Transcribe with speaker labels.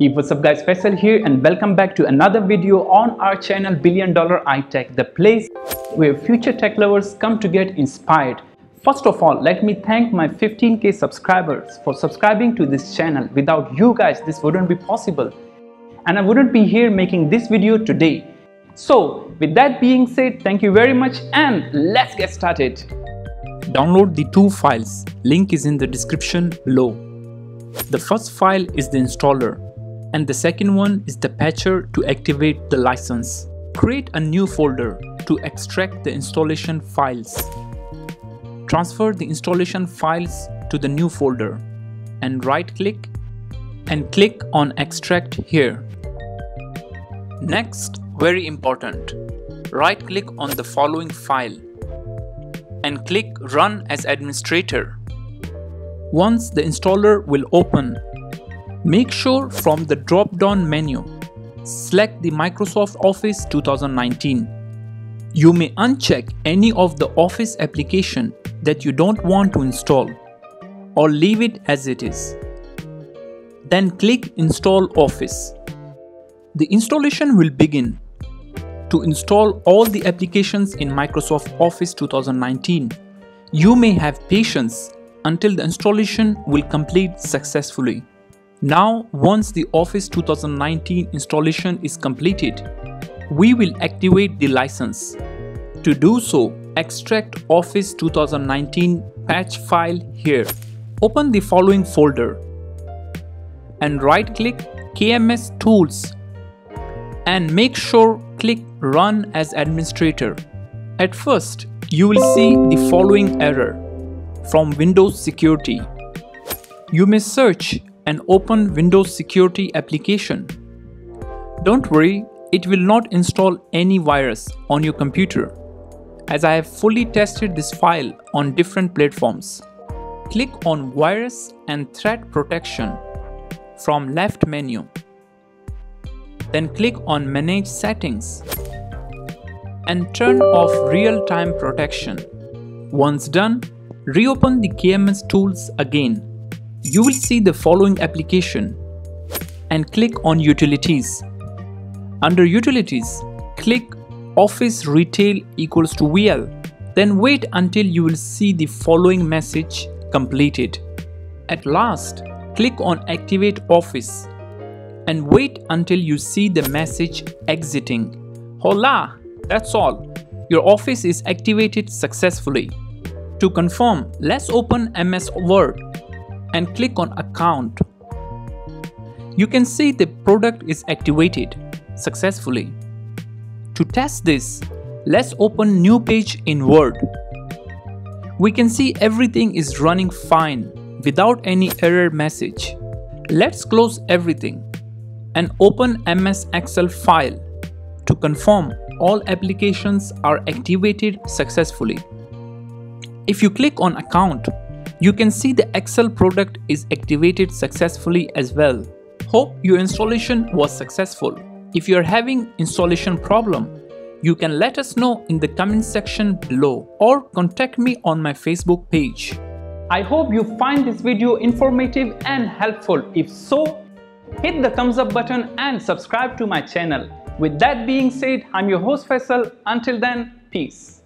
Speaker 1: Hey, what's up guys, Faisal here and welcome back to another video on our channel Billion Dollar iTech, the place where future tech lovers come to get inspired. First of all, let me thank my 15k subscribers for subscribing to this channel. Without you guys, this wouldn't be possible. And I wouldn't be here making this video today. So, with that being said, thank you very much and let's get started.
Speaker 2: Download the two files, link is in the description below. The first file is the installer and the second one is the patcher to activate the license. Create a new folder to extract the installation files. Transfer the installation files to the new folder and right click and click on extract here. Next, very important, right click on the following file and click run as administrator. Once the installer will open, make sure from the drop down menu, select the Microsoft Office 2019. You may uncheck any of the Office application that you don't want to install or leave it as it is. Then click install Office. The installation will begin to install all the applications in Microsoft Office 2019. You may have patience until the installation will complete successfully. Now, once the Office 2019 installation is completed, we will activate the license. To do so, extract Office 2019 patch file here. Open the following folder and right click KMS Tools and make sure click Run as Administrator. At first, you will see the following error from Windows Security. You may search and open Windows Security application. Don't worry, it will not install any virus on your computer as I have fully tested this file on different platforms. Click on Virus and Threat Protection from left menu. Then click on Manage Settings and turn off Real-Time Protection. Once done, reopen the KMS tools again. You will see the following application and click on Utilities. Under Utilities, click Office Retail equals to VL. Then wait until you will see the following message completed. At last, click on Activate Office and wait until you see the message exiting. Hola! That's all. Your office is activated successfully. To confirm, let's open MS Word and click on Account. You can see the product is activated successfully. To test this, let's open new page in Word. We can see everything is running fine without any error message. Let's close everything and open MS Excel file to confirm all applications are activated successfully. If you click on account, you can see the Excel product is activated successfully as well. Hope your installation was successful. If you are having installation problem, you can let us know in the comment section below or contact me on my Facebook page.
Speaker 1: I hope you find this video informative and helpful. If so, hit the thumbs up button and subscribe to my channel. With that being said, I'm your host Faisal. Until then, peace.